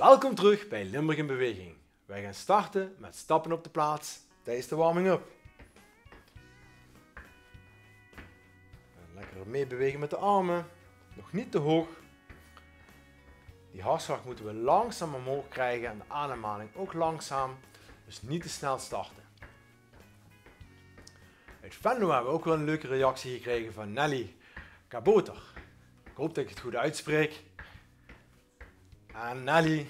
Welkom terug bij Limburg in Beweging. Wij gaan starten met stappen op de plaats tijdens de warming-up. Lekker meebewegen met de armen, nog niet te hoog. Die hartslag moeten we langzaam omhoog krijgen en de ademhaling ook langzaam, dus niet te snel starten. Uit Venlo hebben we ook wel een leuke reactie gekregen van Nelly Kaboter. Ik hoop dat ik het goed uitspreek. En Nelly,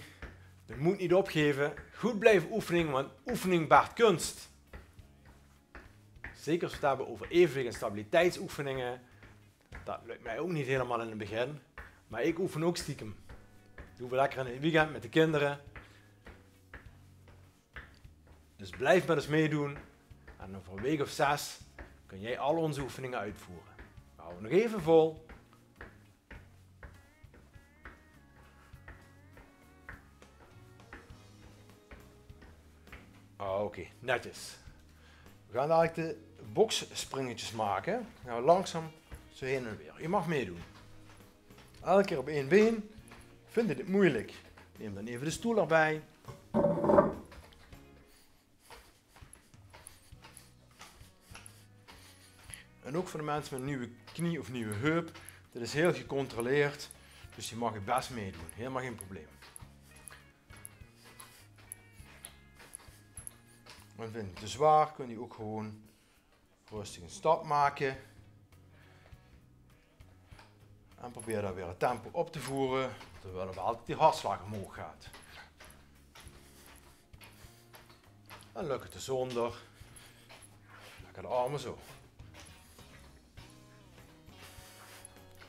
je moet niet opgeven. Goed blijven oefenen, want oefening baart kunst. Zeker als we het hebben over evenwicht en stabiliteitsoefeningen. Dat lukt mij ook niet helemaal in het begin. Maar ik oefen ook stiekem. Dat doen we lekker in het weekend met de kinderen. Dus blijf met ons meedoen. En over een week of zes kun jij al onze oefeningen uitvoeren. We houden nog even vol. Ah, Oké, netjes. We gaan dadelijk de boxspringetjes maken. Nou, langzaam zo heen en weer. Je mag meedoen. Elke keer op één been. Vind je dit moeilijk? Neem dan even de stoel erbij. En ook voor de mensen met een nieuwe knie of nieuwe heup. Dit is heel gecontroleerd. Dus je mag het best meedoen. Helemaal geen probleem. Vind je het te zwaar, kun je ook gewoon rustig een stap maken. En probeer dan weer het tempo op te voeren, terwijl wel altijd die hartslag omhoog gaat. En lukt het er zonder. Lekker de armen zo.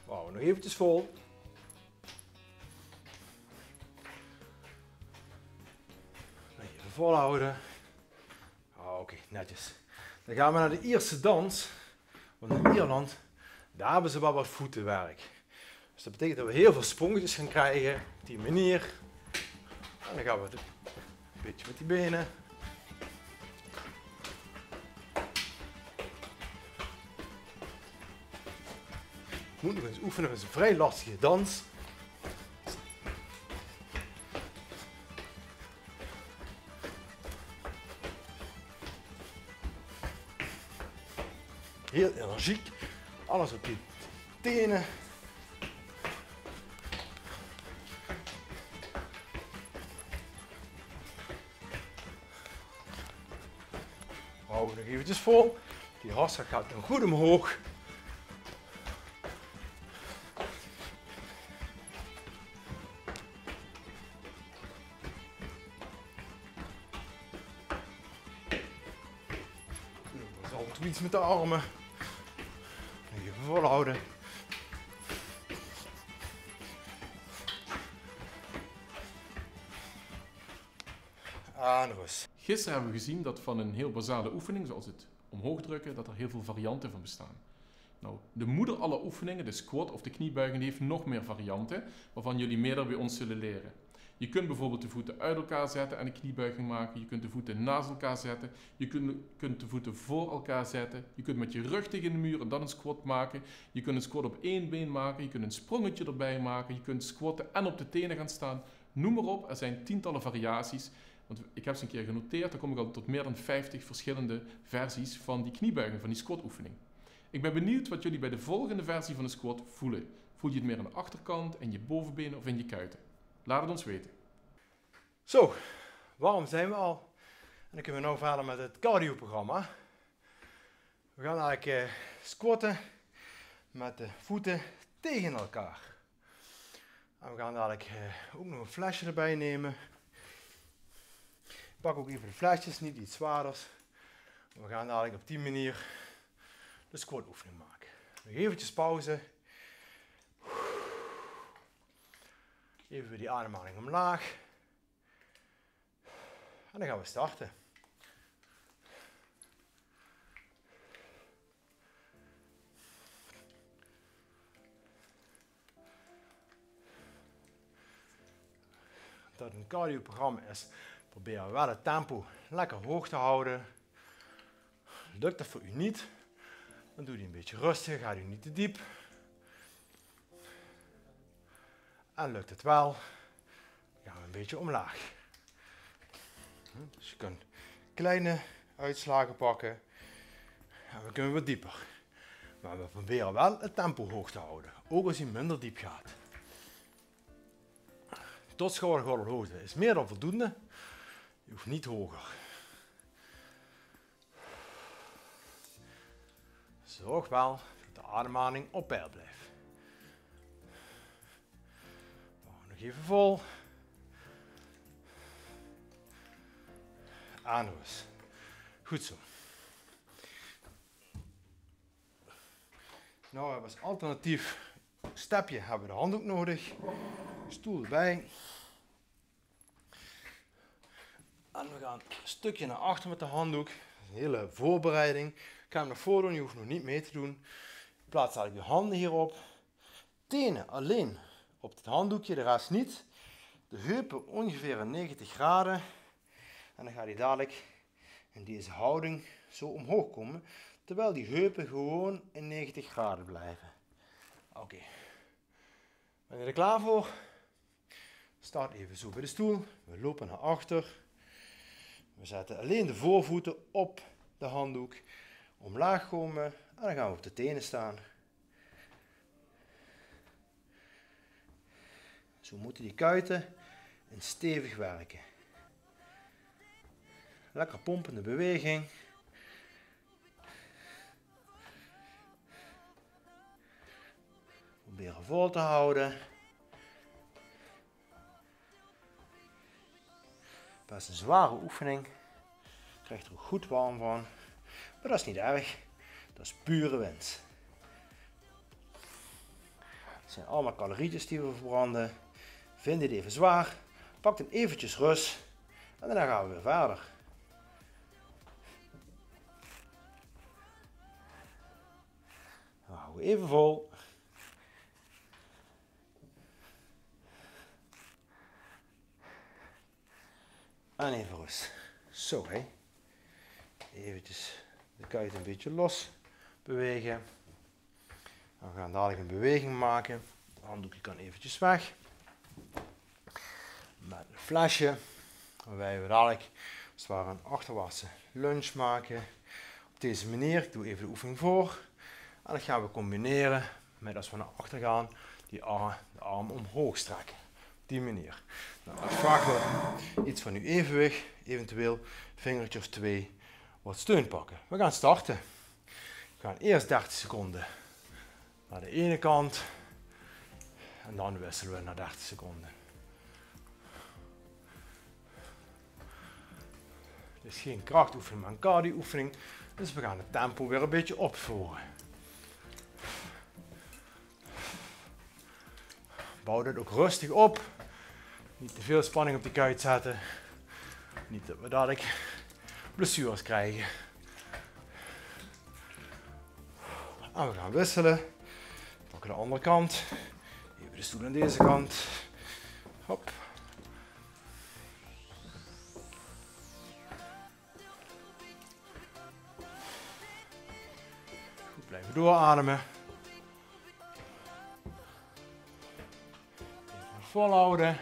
Wauw, nog eventjes vol. Even volhouden. Oké, netjes. Dan gaan we naar de Ierse dans. Want in Ierland, daar hebben ze wel wat voetenwerk. Dus dat betekent dat we heel veel sprongetjes gaan krijgen op die manier. En dan gaan we een beetje met die benen. Ik moet nog eens oefenen, het is een vrij lastige dans. Alles op je tenen. Hou nog eventjes vol. Die hartslag gaat dan goed omhoog. Altijd iets met de armen. Volhouden. En rust. Gisteren hebben we gezien dat van een heel basale oefening, zoals het omhoog drukken, dat er heel veel varianten van bestaan. Nou, de moeder aller oefeningen, de squat of de kniebuiging, heeft nog meer varianten, waarvan jullie meer bij ons zullen leren. Je kunt bijvoorbeeld de voeten uit elkaar zetten en een kniebuiging maken. Je kunt de voeten naast elkaar zetten. Je kunt, kunt de voeten voor elkaar zetten. Je kunt met je rug tegen de muur en dan een squat maken. Je kunt een squat op één been maken. Je kunt een sprongetje erbij maken. Je kunt squatten en op de tenen gaan staan. Noem maar op, er zijn tientallen variaties. Want ik heb ze een keer genoteerd, dan kom ik al tot meer dan 50 verschillende versies van die kniebuiging, van die squat oefening. Ik ben benieuwd wat jullie bij de volgende versie van de squat voelen. Voel je het meer aan de achterkant, in je bovenbenen of in je kuiten? Laat het ons weten. Zo, warm zijn we al. En dan kunnen we nu verder met het cardio-programma. We gaan eigenlijk eh, squatten met de voeten tegen elkaar. En we gaan dadelijk eh, ook nog een flesje erbij nemen. Ik pak ook even de flesjes, niet iets zwaarders. We gaan dadelijk op die manier de squat oefening maken. Nog eventjes pauze. Even weer die ademhaling omlaag. En dan gaan we starten. Dat een cardio-programma is, proberen we wel het tempo lekker hoog te houden. Lukt dat voor u niet, dan doe je een beetje rustig, gaat u niet te diep. En lukt het wel, gaan we een beetje omlaag. Dus je kunt kleine uitslagen pakken. En we kunnen wat dieper. Maar we proberen wel het tempo hoog te houden. Ook als hij minder diep gaat. Tot schoudergordelhoogte is meer dan voldoende. Je hoeft niet hoger. Zorg wel dat de ademhaling op peil blijft. Even vol. Aan eens. Goed zo. Nou, als alternatief stapje hebben we de handdoek nodig. Stoel erbij. En we gaan een stukje naar achter met de handdoek. Een hele voorbereiding. Ik ga hem nog voordoen, je hoeft nog niet mee te doen. Plaats ik je handen hierop. Tenen alleen op het handdoekje, de niet. De heupen ongeveer 90 graden. En dan gaat hij dadelijk in deze houding zo omhoog komen. Terwijl die heupen gewoon in 90 graden blijven. Oké. Ben je er klaar voor? Start even zo bij de stoel. We lopen naar achter. We zetten alleen de voorvoeten op de handdoek. Omlaag komen. En dan gaan we op de tenen staan. Zo moeten die kuiten en stevig werken. Lekker pompende beweging. Proberen vol te houden. Best een zware oefening. Je krijgt er goed warm van. Maar dat is niet erg. Dat is pure winst. Het zijn allemaal calorietjes die we verbranden. Vind dit even zwaar. Pak dan eventjes rust. En daarna gaan we weer verder. Houden even vol. En even rust. Zo hé. Eventjes de kuit een beetje los bewegen. We gaan dadelijk een beweging maken. Het handdoekje kan eventjes weg. Met een flesje. Waarbij we dadelijk als een achterwaartse lunch maken. Op deze manier. Ik doe even de oefening voor. En dat gaan we combineren met als we naar achter gaan, die arm, de arm omhoog strekken. Op die manier. Nou, dan vragen we iets van uw evenwicht, eventueel vingertje of twee wat steun pakken. We gaan starten. We gaan eerst 30 seconden naar de ene kant en dan wisselen we naar 30 seconden. Het is geen krachtoefening, maar een cardio-oefening. Dus we gaan het tempo weer een beetje opvoeren. Bouw dit ook rustig op. Niet te veel spanning op de kuit zetten. Niet dat we dadelijk blessures krijgen. En we gaan wisselen. Pakken de andere kant. De stoel aan deze kant. Hop. Goed blijven doorademen. Even volhouden.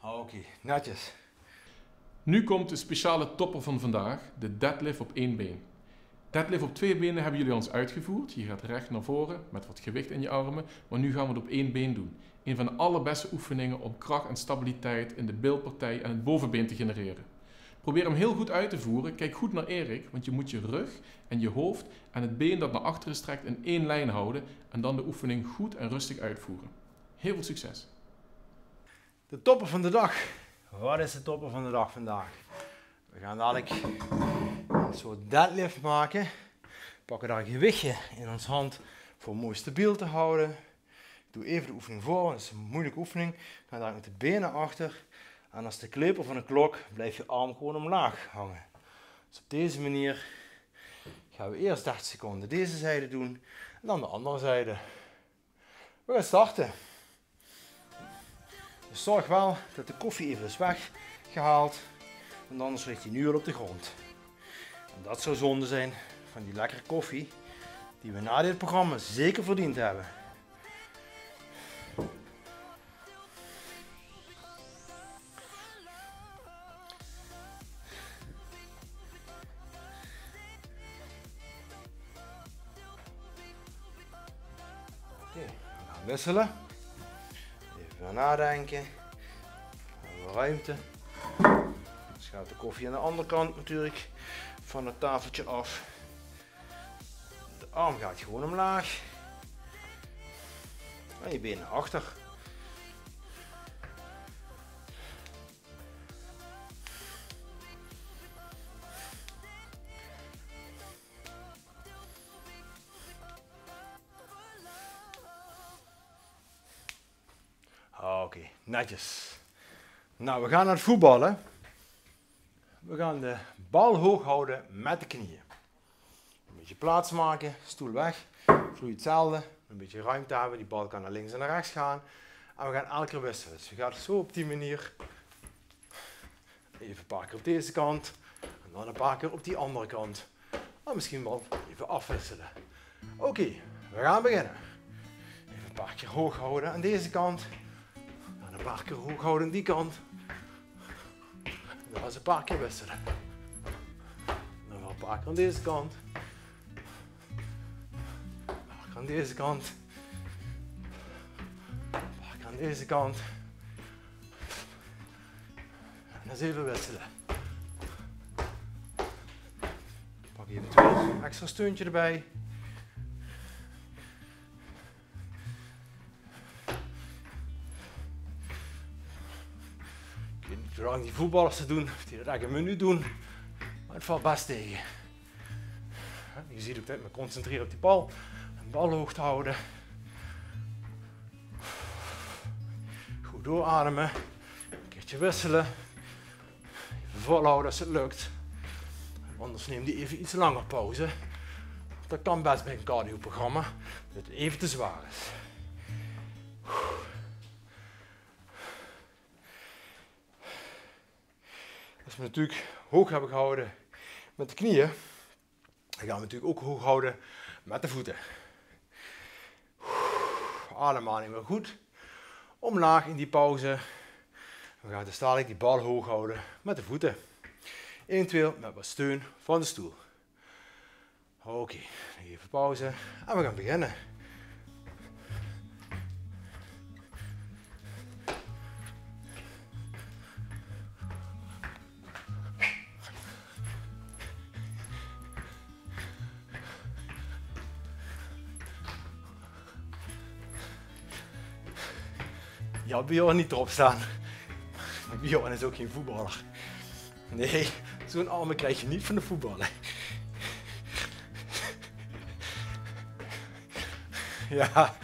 Oké, netjes. Nu komt de speciale topper van vandaag, de deadlift op één been. Deadlift op twee benen hebben jullie ons uitgevoerd. Je gaat recht naar voren met wat gewicht in je armen, maar nu gaan we het op één been doen. Een van de allerbeste oefeningen om kracht en stabiliteit in de bilpartij en het bovenbeen te genereren. Probeer hem heel goed uit te voeren. Kijk goed naar Erik, want je moet je rug en je hoofd en het been dat naar achteren strekt in één lijn houden en dan de oefening goed en rustig uitvoeren. Heel veel succes! De topper van de dag. Wat is de topper van de dag vandaag? We gaan dadelijk soort deadlift maken. Pakken daar een gewichtje in ons hand voor mooi stabiel te houden. Ik doe even de oefening voor, het is een moeilijke oefening. Gaan daar met de benen achter. En als de kleper van de klok blijft je arm gewoon omlaag hangen. Dus op deze manier gaan we eerst 30 seconden deze zijde doen en dan de andere zijde. We gaan starten. Dus zorg wel dat de koffie even is weggehaald, want anders ligt hij nu al op de grond. Dat zou zonde zijn van die lekkere koffie die we na dit programma zeker verdiend hebben. Oké, we gaan wisselen. Even nadenken. Ruimte. Dus de koffie aan de andere kant natuurlijk van het tafeltje af. De arm gaat gewoon omlaag. En je benen achter. Oké, netjes. Nou, we gaan naar het voetballen. We gaan de bal hoog houden met de knieën. Een beetje plaats maken, stoel weg. Vloei hetzelfde. Een beetje ruimte hebben, die bal kan naar links en naar rechts gaan. En we gaan elke keer wisselen. Dus we gaan zo op die manier. Even een paar keer op deze kant. En dan een paar keer op die andere kant. En misschien wel even afwisselen. Oké, we gaan beginnen. Even een paar keer hoog houden aan deze kant. En een paar keer hoog houden aan die kant. Ze een paar keer wisselen. Wel een paar aan deze kant. Een aan deze kant. Een paar aan deze kant. En dan even wisselen. Pak eventueel een extra steuntje erbij. Die voetballers te doen, of die een minuut doen, maar het valt best tegen. Je ziet ook dat me concentreer op die bal, een bal hoog houden. Goed doorademen, een keertje wisselen, volhouden als het lukt. Anders neem die even iets langer pauze. Dat kan best bij een cardioprogramma, dat het even te zwaar is. Als we natuurlijk hoog hebben gehouden met de knieën, dan gaan we natuurlijk ook hoog houden met de voeten. Ademhaling weer goed. Omlaag in die pauze. We gaan dus dadelijk die bal hoog houden met de voeten. Eventueel met wat steun van de stoel. Oké, even pauze en we gaan beginnen. Ja, Bjorn niet erop staan. Is ook geen voetballer. Nee, zo'n armen krijg je niet van de voetballen. Ja,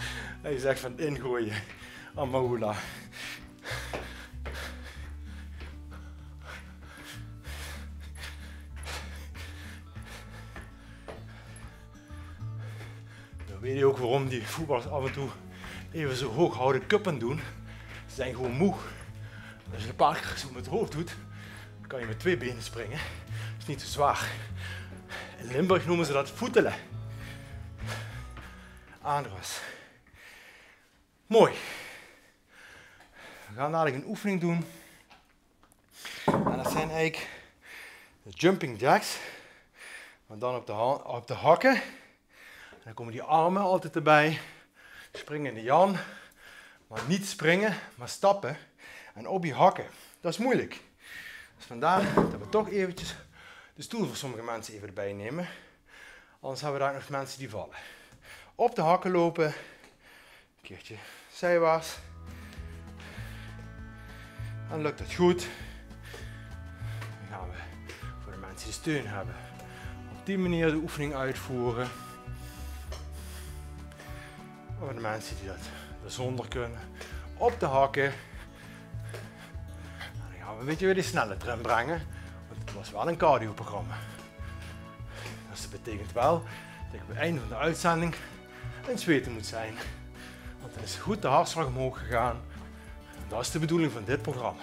hij zegt van ingooien. Amahula. Dan weet je ook waarom die voetballers af en toe even zo hoog houden kuppen doen. Ze zijn gewoon moe. Als je een paar keer zo met het hoofd doet, dan kan je met twee benen springen. Dat is niet te zwaar. In Limburg noemen ze dat voetelen. Andras. Mooi. We gaan dadelijk een oefening doen. En dat zijn eigenlijk de jumping jacks. Maar dan op de, op de hakken. En dan komen die armen altijd erbij. Springen in de jan. Maar niet springen, maar stappen. En op je hakken. Dat is moeilijk. Dus vandaar dat we toch eventjes de stoel voor sommige mensen even erbij nemen. Anders hebben we daar nog mensen die vallen. Op de hakken lopen. Een keertje zijwaarts. En lukt dat goed. Dan gaan we voor de mensen die steun hebben. Op die manier de oefening uitvoeren. Voor de mensen die dat er zonder kunnen. Op de hakken. En dan gaan we een beetje weer die snelheid erin brengen. Want het was wel een cardioprogramma. Dus dat betekent wel dat ik op het einde van de uitzending in het zweten moet zijn. Want dan is goed de hartslag omhoog gegaan. Dat is de bedoeling van dit programma.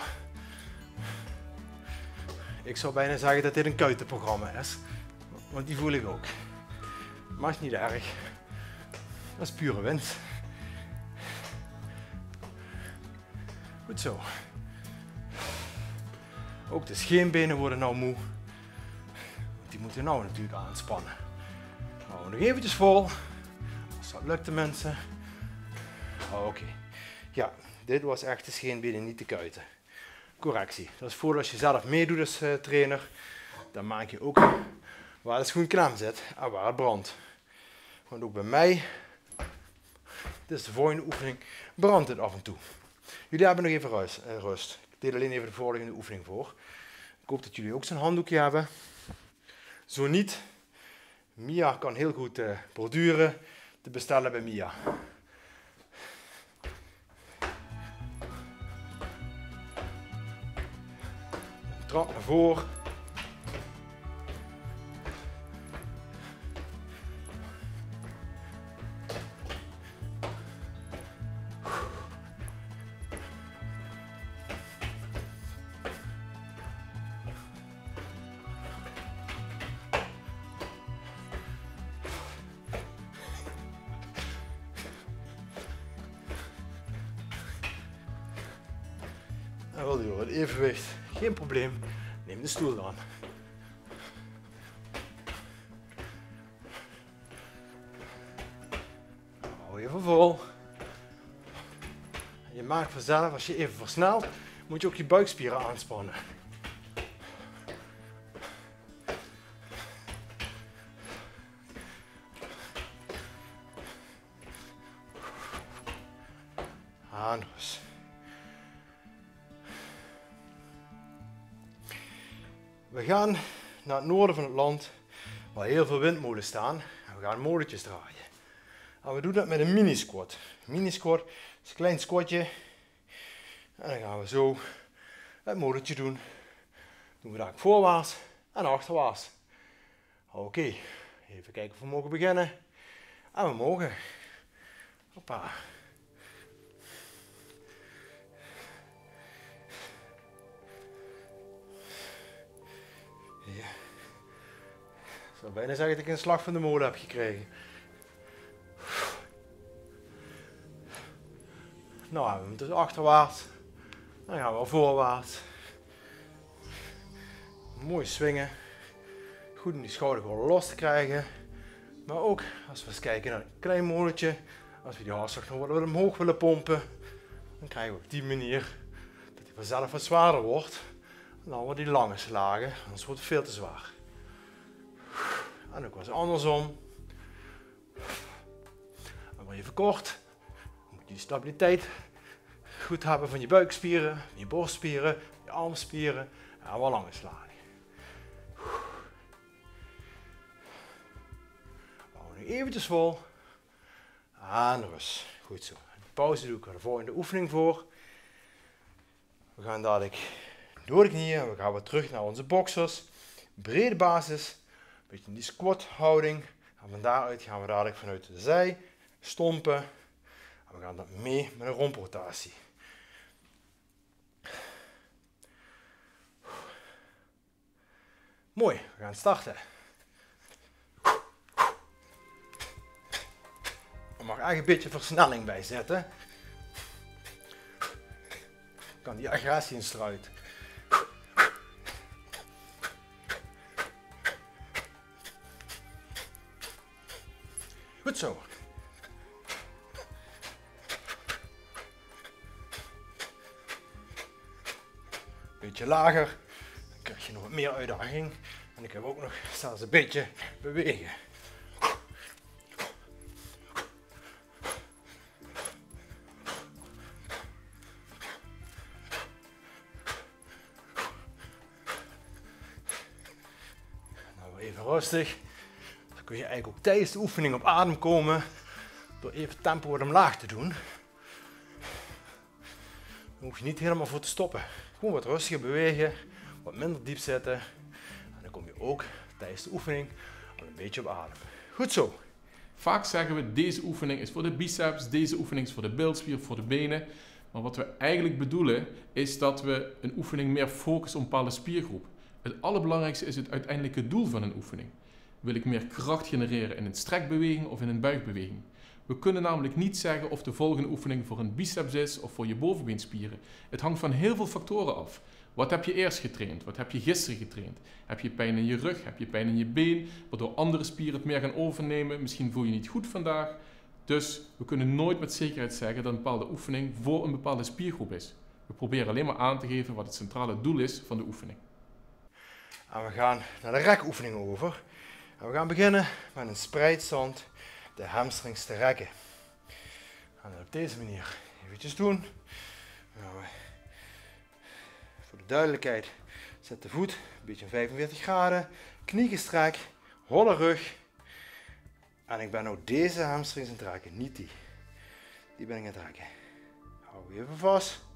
Ik zou bijna zeggen dat dit een kuitenprogramma is. Want die voel ik ook. Maar is niet erg. Dat is pure winst. Goed zo. Ook de scheenbenen worden nou moe. Die moeten nou natuurlijk aanspannen. Hou nog eventjes vol. Als dat lukt de mensen. Oké. Ja, dit was echt de scheenbenen niet te kuiten. Correctie. Dat is voor als je zelf meedoet als uh, trainer. Dan maak je ook waar de schoen klem zit en waar het brandt. Want ook bij mij, is de volgende oefening, brandt het af en toe. Jullie hebben nog even eh, rust. Ik deel alleen even de volgende oefening voor. Ik hoop dat jullie ook zo'n handdoekje hebben. Zo niet, Mia kan heel goed uh, borduren. Te bestellen bij Mia. Trap naar voren. Het evenwicht, geen probleem. Neem de stoel dan. Hou even vol. Je maakt vanzelf, als je even versnelt, moet je ook je buikspieren aanspannen. Heel veel windmolens staan. En we gaan molentjes draaien. En we doen dat met een mini squat. Mini squat is een klein squatje. En dan gaan we zo het molentje doen. Doen we daar voorwaarts en achterwaarts. Oké, even kijken of we mogen beginnen. En we mogen. Hoppa. Ik zou bijna zeggen dat ik een slag van de molen heb gekregen. Nou, hebben we hem dus achterwaarts. Dan gaan we voorwaarts. Mooi swingen. Goed om die schouder gewoon los te krijgen. Maar ook als we eens kijken naar een klein molentje. Als we die hartslag nog wat omhoog willen pompen. Dan krijgen we op die manier dat hij vanzelf wat zwaarder wordt. Dan worden die lange slagen, anders wordt het veel te zwaar. En ook was andersom. En wil je verkort, moet je die stabiliteit goed hebben van je buikspieren, je borstspieren, je armspieren en wat lange slagen. Hou nu eventjes vol. En rust. Goed zo. pauze doe ik er de volgende oefening voor. We gaan dadelijk door de knieën. We gaan weer terug naar onze boxers. Brede basis. Beetje in die squat houding. En van daaruit gaan we dadelijk vanuit de zij stompen. En we gaan dat mee met een romprotatie. Mooi, we gaan starten. Er mag eigenlijk een beetje versnelling bij zetten. kan die agressie in struit. Goed zo. Beetje lager, dan krijg je nog wat meer uitdaging. En ik heb ook nog zelfs een beetje bewegen. Nou, even rustig kun je eigenlijk ook tijdens de oefening op adem komen door even tempo wat omlaag te doen. Dan hoef je niet helemaal voor te stoppen. Gewoon wat rustiger bewegen, wat minder diep zitten. En dan kom je ook tijdens de oefening een beetje op adem. Goed zo. Vaak zeggen we deze oefening is voor de biceps, deze oefening is voor de bilspier, voor de benen. Maar wat we eigenlijk bedoelen is dat we een oefening meer focussen op een bepaalde spiergroep. Het allerbelangrijkste is het uiteindelijke doel van een oefening. Wil ik meer kracht genereren in een strekbeweging of in een buigbeweging? We kunnen namelijk niet zeggen of de volgende oefening voor een biceps is of voor je bovenbeenspieren. Het hangt van heel veel factoren af. Wat heb je eerst getraind? Wat heb je gisteren getraind? Heb je pijn in je rug? Heb je pijn in je been? Waardoor andere spieren het meer gaan overnemen? Misschien voel je niet goed vandaag. Dus we kunnen nooit met zekerheid zeggen dat een bepaalde oefening voor een bepaalde spiergroep is. We proberen alleen maar aan te geven wat het centrale doel is van de oefening. En we gaan naar de rekoefening over. We gaan beginnen met een spreidstand, de hamstrings te rekken. En op deze manier eventjes doen. Nou, voor de duidelijkheid, zet de voet een beetje 45 graden, knie gestrekt, holle rug. En ik ben ook deze hamstrings aan het trekken, niet die. Die ben ik aan het trekken. Hou even vast.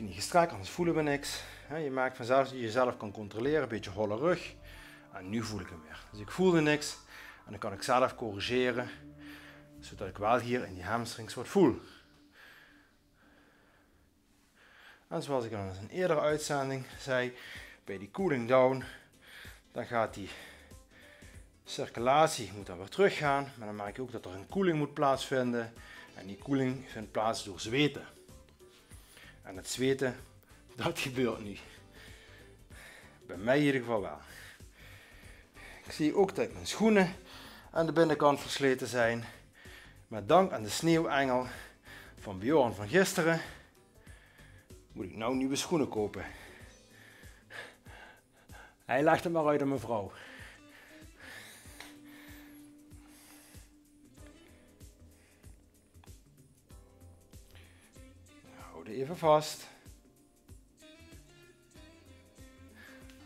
Knie gestrekt, anders voelen we niks. Je maakt vanzelf dat je jezelf kan controleren, een beetje holle rug. En nu voel ik hem weer. Dus ik voelde niks en dan kan ik zelf corrigeren, zodat ik wel hier in die hamstrings wat voel. En zoals ik al in een eerdere uitzending zei, bij die cooling down, dan gaat die circulatie moet dan weer teruggaan. Maar dan merk je ook dat er een koeling moet plaatsvinden. En die koeling vindt plaats door zweten. En het zweten, dat gebeurt niet. Bij mij in ieder geval wel. Ik zie ook dat mijn schoenen aan de binnenkant versleten zijn. Maar dank aan de sneeuwengel van Bjorn van gisteren moet ik nou nieuwe schoenen kopen. Hij legt het maar uit aan mijn even vast.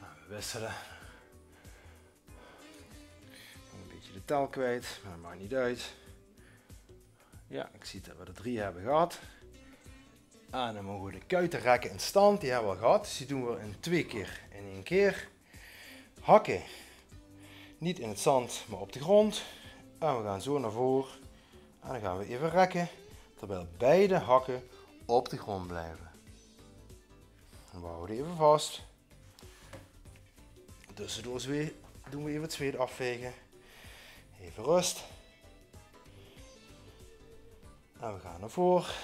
We wisselen. Een beetje de tel kwijt, maar maakt niet uit. Ja, ik zie dat we er drie hebben gehad. En dan mogen we de kuiten rekken in stand, die hebben we al gehad. Dus die doen we in twee keer in één keer. Hakken. Niet in het zand, maar op de grond. En we gaan zo naar voren. En dan gaan we even rekken, terwijl beide hakken op de grond blijven. we houden even vast. Tussendoor doen we even het zweet afvegen. Even rust. En we gaan naar voren.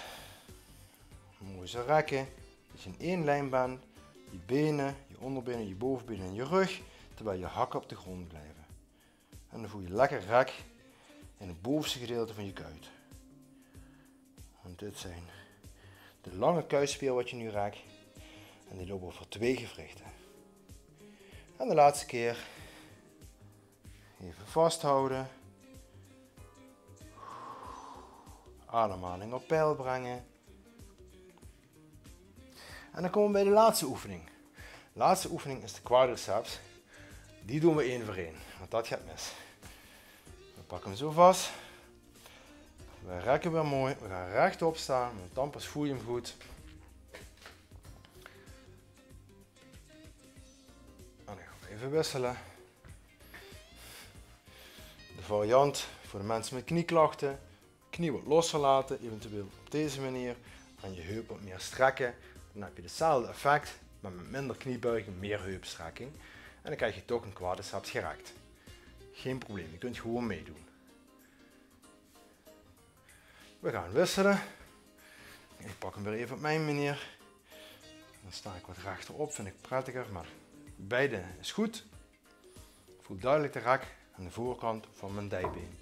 Mooi zo rekken. Dat je in één lijn bent. Je benen, je onderbenen, je bovenbenen en je rug. Terwijl je hakken op de grond blijven. En dan voel je lekker rek in het bovenste gedeelte van je kuit. Want dit zijn de lange kuitspier wat je nu rekt. En die lopen over twee gewrichten. En de laatste keer even vasthouden. Ademhaling op peil brengen. En dan komen we bij de laatste oefening. De laatste oefening is de quadriceps. Die doen we één voor één, want dat gaat mis. We pakken hem zo vast. We rekken weer mooi. We gaan rechtop staan, dan pas voel hem goed. En dan gaan we even wisselen. De variant voor de mensen met knieklachten. Knie wat losgelaten, eventueel op deze manier. En je heup wat meer strekken. Dan heb je hetzelfde effect, maar met minder kniebuiging, meer heupstrekking. En dan krijg je toch een quadriceps gerekt. Geen probleem, je kunt gewoon meedoen. We gaan wisselen. Ik pak hem weer even op mijn manier. Dan sta ik wat rechterop, vind ik prettiger, maar beide is goed. Ik voel duidelijk de rek aan de voorkant van mijn dijbeen.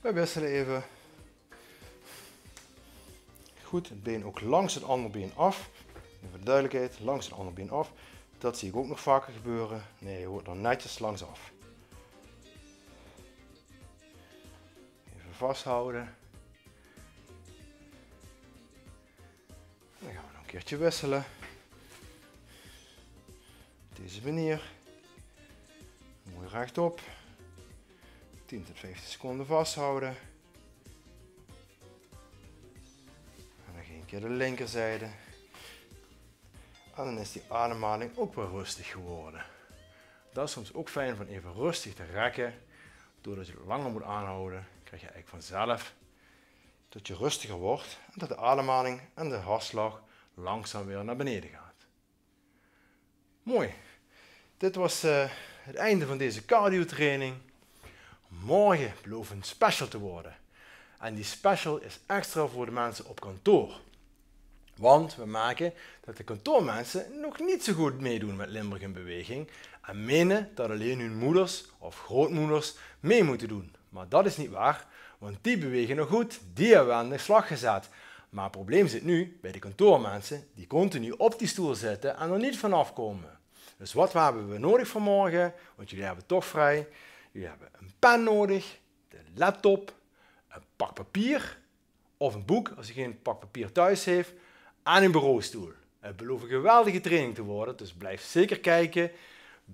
We wisselen even. Goed, het been ook langs het andere been af. Even duidelijkheid, langs het andere been af. Dat zie ik ook nog vaker gebeuren. Nee, je hoort er netjes langs af. Vasthouden. Dan gaan we nog een keertje wisselen. Op deze manier. Mooi rechtop. 10 tot 15 seconden vasthouden. En dan een keer de linkerzijde. En dan is die ademhaling ook weer rustig geworden. Dat is soms ook fijn van even rustig te rekken. Doordat je het langer moet aanhouden, krijg je eigenlijk vanzelf dat je rustiger wordt. En dat de ademhaling en de hartslag langzaam weer naar beneden gaat. Mooi. Dit was uh, het einde van deze cardio training. Morgen belooft een special te worden. En die special is extra voor de mensen op kantoor. Want we maken dat de kantoormensen nog niet zo goed meedoen met Limburg in beweging en menen dat alleen hun moeders of grootmoeders mee moeten doen. Maar dat is niet waar, want die bewegen nog goed, die hebben we aan de slag gezet. Maar het probleem zit nu bij de kantoormensen die continu op die stoel zitten en er niet vanaf komen. Dus wat hebben we nodig voor morgen? Want jullie hebben toch vrij. Jullie hebben een pen nodig, de laptop, een pak papier of een boek als je geen pak papier thuis heeft aan een bureaustoel. Het belooft een geweldige training te worden, dus blijf zeker kijken.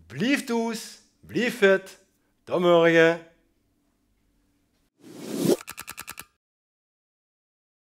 Blijf toes, blijf fit. Tot morgen.